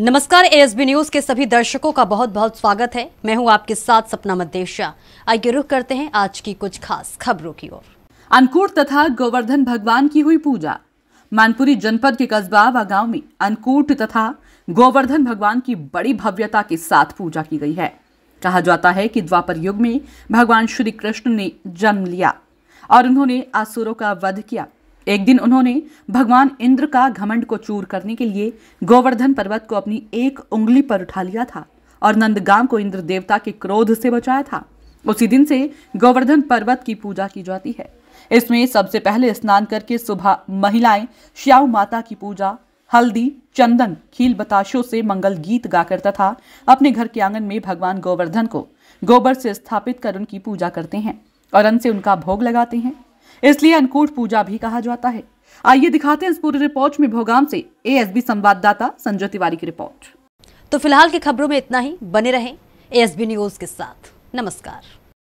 नमस्कार ASB news के सभी दर्शकों का बहुत बहुत स्वागत है। मैं हूँ आपके साथ सपना मदेशा। आइए रुख करते हैं आज की कुछ खास खबरों की ओर। अन्नकूट तथा गोवर्धन भगवान की हुई पूजा। मानपुरी जनपद के कस्बा व गाँव में अन्नकूट तथा गोवर्धन भगवान की बड़ी भव्यता के साथ पूजा की गई है। कहा जाता है कि द्वापर युग में भगवान श्री कृष्ण ने जन्म लिया और उन्होंने आसुरों का वध किया। एक दिन उन्होंने भगवान इंद्र का घमंड को चूर करने के लिए गोवर्धन पर्वत को अपनी एक उंगली पर उठा लिया था और नंदगाम को इंद्र देवता के क्रोध से बचाया था। उसी दिन से गोवर्धन पर्वत की पूजा की जाती है। इसमें सबसे पहले स्नान करके सुबह महिलाएँ श्याऊ माता की पूजा, हल्दी, चंदन, खील बताशों से मंगल गीत गाकर तथा अपने घर के आँगन में भगवान गोवर्धन को गोबर से स्थापित कर उनकी पूजा करते हैं और अन्न से उनका भोग लगाते हैं। इसलिए अन्नकूट पूजा भी कहा जाता है। आइए दिखाते हैं इस पूरी रिपोर्ट में भोगाम से एएसबी संवाददाता संजय तिवारी की रिपोर्ट। तो फ़िलहाल की खबरों में इतना ही। बने रहें एएसबी न्यूज़ के साथ। नमस्कार।